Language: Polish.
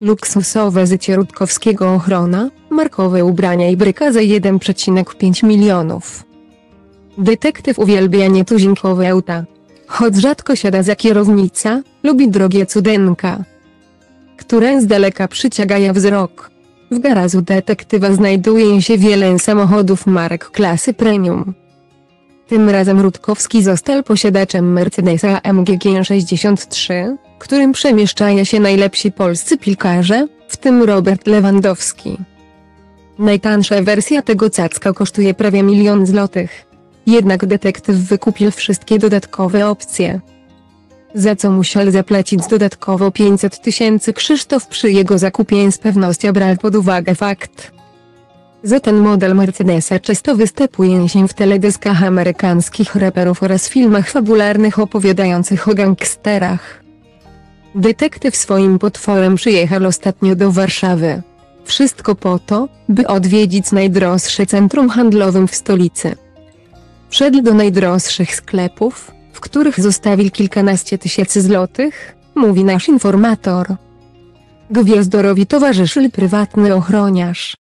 Luksusowe zycie Rutkowskiego ochrona, markowe ubrania i bryka za 1,5 milionów. Detektyw uwielbia nietuzinkowe auta. Choć rzadko siada za kierownica, lubi drogie cudenka, które z daleka przyciągają wzrok. W garażu detektywa znajduje się wiele samochodów marek klasy premium. Tym razem Rutkowski został posiadaczem Mercedesa AMG G63, którym przemieszczają się najlepsi polscy piłkarze, w tym Robert Lewandowski. Najtańsza wersja tego cacka kosztuje prawie milion złotych. Jednak detektyw wykupił wszystkie dodatkowe opcje. Za co musiał zapłacić dodatkowo 500 tysięcy Krzysztof przy jego zakupie z pewnością brał pod uwagę fakt, że ten model Mercedesa często występuje się w teledyskach amerykańskich raperów oraz filmach fabularnych opowiadających o gangsterach. Detektyw swoim potworem przyjechał ostatnio do Warszawy. Wszystko po to, by odwiedzić najdroższe centrum handlowym w stolicy. Wszedł do najdroższych sklepów, w których zostawił kilkanaście tysięcy złotych, mówi nasz informator. Gwiazdorowi towarzyszył prywatny ochroniarz.